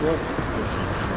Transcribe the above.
Yeah.